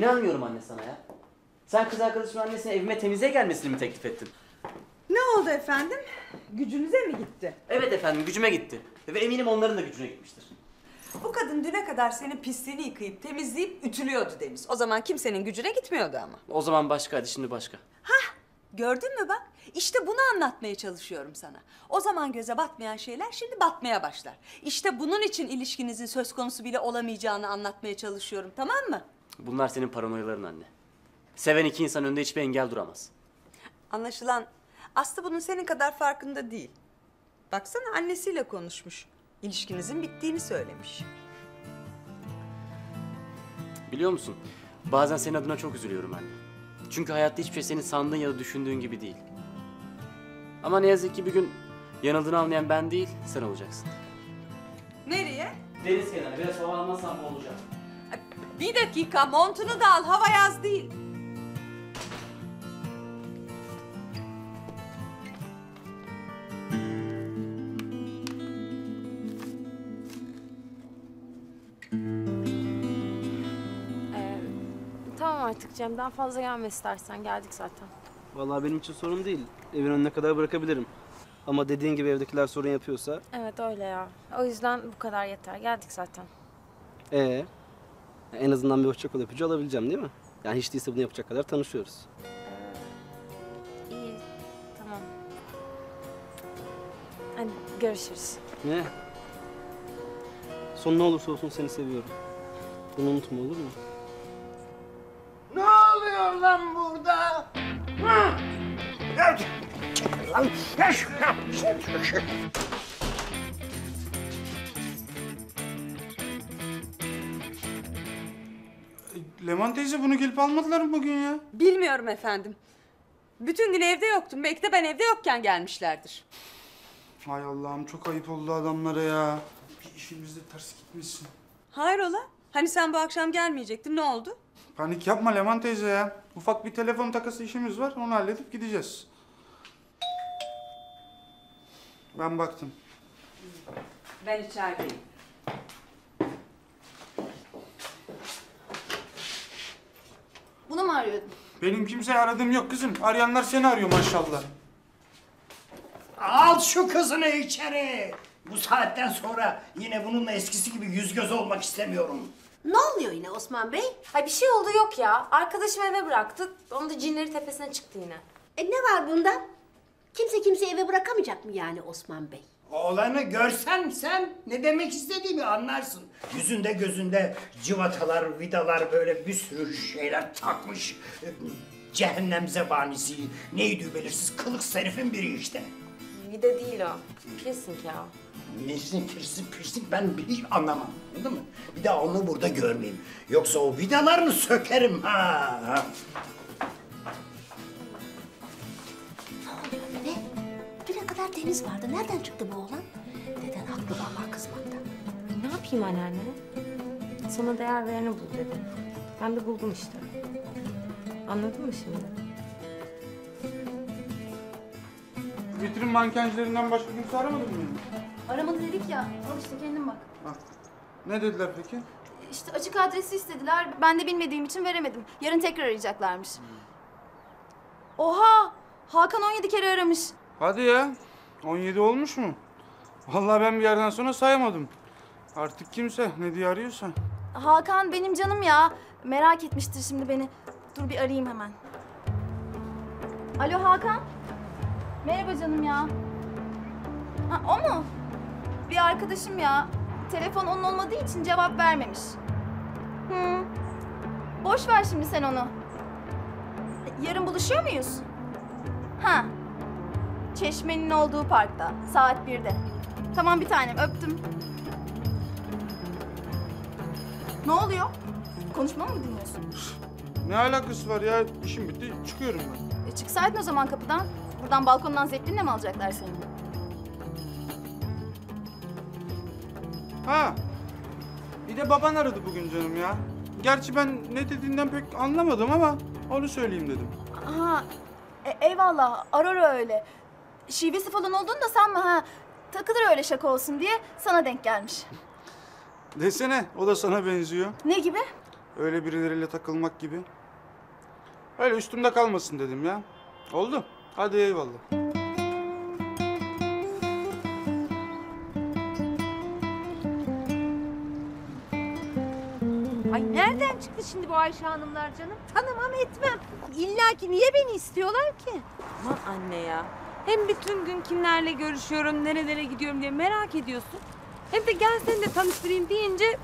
İnanmıyorum anne sana ya. Sen kız arkadaşımın annesine evime temizliğe gelmesini mi teklif ettin? Ne oldu efendim? Gücünüze mi gitti? Evet efendim gücüme gitti. Ve eminim onların da gücüne gitmiştir. Bu kadın düne kadar senin pisliğini yıkayıp temizleyip ütülüyordu Deniz. O zaman kimsenin gücüne gitmiyordu ama. O zaman başka hadi şimdi başka. Gördün mü bak? İşte bunu anlatmaya çalışıyorum sana. O zaman göze batmayan şeyler şimdi batmaya başlar. İşte bunun için ilişkinizin söz konusu bile olamayacağını anlatmaya çalışıyorum tamam mı? Bunlar senin paranoyaların anne. Seven iki insan önünde hiçbir engel duramaz. Anlaşılan Aslı bunun senin kadar farkında değil. Baksana annesiyle konuşmuş. İlişkinizin bittiğini söylemiş. Biliyor musun? Bazen senin adına çok üzülüyorum anne. Çünkü hayatta hiçbir şey senin sandığın ya da düşündüğün gibi değil. Ama ne yazık ki bir gün yanıldığını anlayan ben değil, sen olacaksın. Nereye? Deniz kenarı, biraz hava almazsam olacak? Bir dakika montunu da al hava yaz değil. Ee, tamam artık Cem. Daha fazla gelme istersen. Geldik zaten. Vallahi benim için sorun değil. Evin önüne kadar bırakabilirim. Ama dediğin gibi evdekiler sorun yapıyorsa, Evet öyle ya. O yüzden bu kadar yeter. Geldik zaten. ee, en azından bir hoşçakal öpücü alabileceğim değil mi? Yani hiç değilse bunu yapacak kadar tanışıyoruz. İyi. Tamam. Hadi görüşürüz. Ne? Son ne olursa olsun seni seviyorum. Bunu unutma olur mu? Ne oluyor lan burada? Hı? Gel. Lan Leman teyze bunu gelip almadılar mı bugün ya? Bilmiyorum efendim. Bütün gün evde yoktum. Belki de ben evde yokken gelmişlerdir. Hay Allah'ım çok ayıp oldu adamlara ya. Bir işimiz de ters gitmesin. Hayrola? Hani sen bu akşam gelmeyecektin ne oldu? Panik yapma Leman teyze ya. Ufak bir telefon takası işimiz var onu halledip gideceğiz. Ben baktım. Ben içerideyim. Mu arıyordun? Benim kimseyi aradığım yok kızım. Arayanlar seni arıyor maşallah. Al şu kızını içeri. Bu saatten sonra yine bununla eskisi gibi yüz göz olmak istemiyorum. Ne oluyor yine Osman Bey? Ay bir şey oldu yok ya. Arkadaşım eve bıraktı. Onun da cinleri tepesine çıktı yine. E ne var bunda? Kimse kimseyi eve bırakamayacak mı yani Osman Bey? Oğlanı görsen sen ne demek istediğimi anlarsın. Yüzünde gözünde cıvatalar, vidalar böyle bir sürü şeyler takmış. Cehennem zebanisi, neydi belirsiz kılık herifin biri işte. De değil o. Piercing ya. Nesin pirsin pirsin ben hiç anlamam. Anladın mı? Bir daha onu burada görmeyeyim. Yoksa o vidalarını sökerim ha. Kadar deniz vardı. Nereden çıktı bu oğlan? Deden haklı vallahi kızmakta. Ne yapayım anneanne? Sana değer vereni bul dedi. Ben de buldum işte. Anladın mı şimdi? Vitrin mankencilerinden başka kimse aramadı mı beni? Aramadı dedik ya. Al işte kendin bak. Ha. Ne dediler peki? İşte açık adresi istediler. Ben de bilmediğim için veremedim. Yarın tekrar arayacaklarmış. Oha! Hakan 17 kere aramış. Hadi ya. 17 olmuş mu? Vallahi ben bir yerden sonra sayamadım. Artık kimse ne diye arıyorsa. Hakan benim canım ya. Merak etmiştir şimdi beni. Dur bir arayayım hemen. Alo Hakan. Merhaba canım ya. Ha, o mu? Bir arkadaşım ya. Telefon onun olmadığı için cevap vermemiş. Hı. Boş ver şimdi sen onu. Yarın buluşuyor muyuz? Ha. Çeşmenin olduğu parkta. Saat 1'de. Tamam bir tanem öptüm. Ne oluyor? Konuşma mı dinliyorsun? Ne alakası var ya? İşim bitti çıkıyorum ben. E çıksaydın o zaman kapıdan. Buradan balkondan zeplinle mi alacaklar seni? Ha. Bir de baban aradı bugün canım ya. Gerçi ben ne dediğinden pek anlamadım ama onu söyleyeyim dedim. Aha. E, eyvallah. Arar öyle. Şivesi falan olduğunu da sanma ha. Takılır öyle şaka olsun diye sana denk gelmiş. Desene o da sana benziyor. Ne gibi? Öyle birileriyle takılmak gibi. Öyle üstümde kalmasın dedim ya. Oldu. Hadi eyvallah. Ay nereden çıktı şimdi bu Ayşe Hanımlar canım? Tanımam etmem. İlla ki niye beni istiyorlar ki? Aman anne ya. Hem bütün gün kimlerle görüşüyorum, nerelere gidiyorum diye merak ediyorsun. Hem de gel seni de tanıştırayım deyince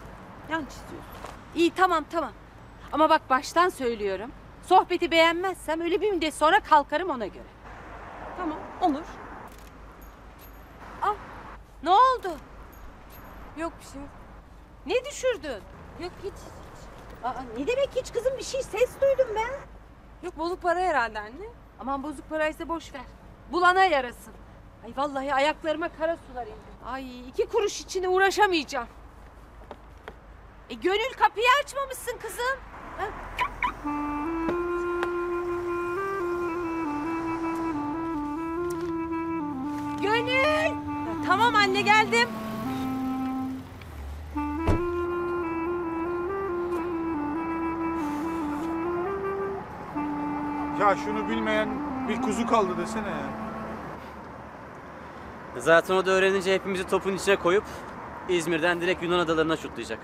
yan çiziyorsun. İyi tamam tamam. Ama bak baştan söylüyorum. Sohbeti beğenmezsem öyle bir müddet sonra kalkarım ona göre. Tamam, olur. Ne oldu? Yok bir şey. Ne düşürdün? Yok hiç. Aa, ne demek hiç kızım bir şey ses duydum ben. Yok bozuk para herhalde anne. Aman bozuk paraysa boş ver. Bulana yarasın. Ay vallahi ayaklarıma kara sular indi. Ay iki kuruş içine uğraşamayacağım. E gönül kapıyı açmamışsın kızım. Gönül! Tamam anne geldim. Ya şunu bilmeyen bir kuzu kaldı desene ya. Zaten o da öğrenince hepimizi topun içine koyup İzmir'den direkt Yunan adalarına şutlayacak.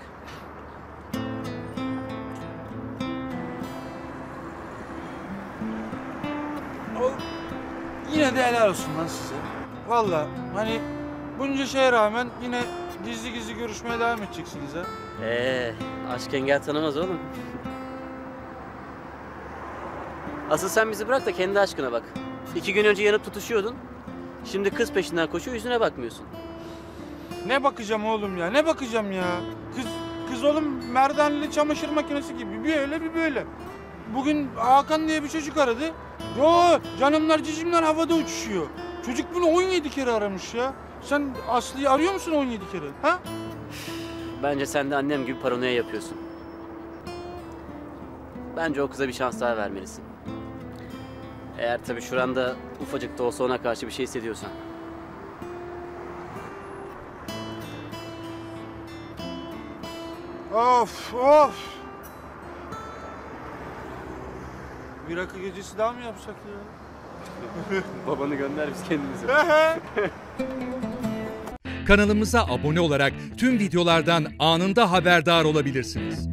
Yine de helal olsun lan size. Valla hani bunca şeye rağmen yine gizli gizli görüşmeye devam edeceksiniz ha. Ee, aşk engel tanımaz oğlum. Asıl sen bizi bırak da kendi aşkına bak. İki gün önce yanıp tutuşuyordun. Şimdi kız peşinden koşuyor yüzüne bakmıyorsun. Ne bakacağım oğlum ya? Ne bakacağım ya? Kız kız oğlum merdaneli çamaşır makinesi gibi. Bir öyle bir böyle. Bugün Hakan diye bir çocuk aradı. Yo canımlar cicimler havada uçuşuyor. Çocuk bunu 17 kere aramış ya. Sen Aslı'yı arıyor musun 17 kere? Ha? Bence sen de annem gibi paranoya yapıyorsun. Bence o kıza bir şans daha vermelisin. Eğer tabii şuranda ufacık da olsa ona karşı bir şey hissediyorsan. Of of. Bir rakı gecesi daha mı yapsak ya? Babanı gönder biz kendimizi. Kanalımıza abone olarak tüm videolardan anında haberdar olabilirsiniz.